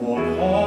我靠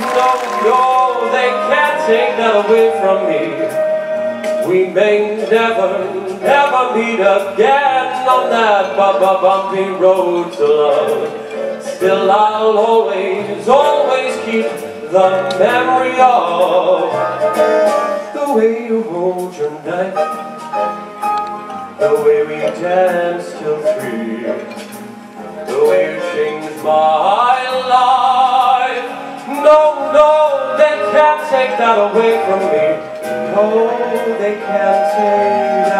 No, no, they can't take that away from me. We may never, never meet again on that bu- bumpy road to love. Still, I'll always, always keep the memory of the way you hold your knife, the way we danced till three, take that away from me. No, they can't take